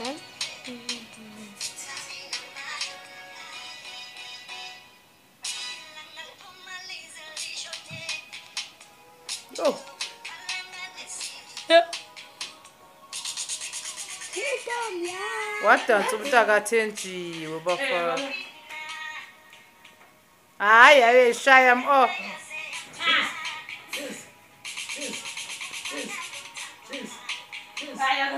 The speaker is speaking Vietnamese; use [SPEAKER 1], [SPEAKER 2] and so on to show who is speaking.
[SPEAKER 1] đấy
[SPEAKER 2] Oh.
[SPEAKER 3] watanzubutaka
[SPEAKER 2] tenjiwe bafa hayi aye shaya o
[SPEAKER 4] Hayır,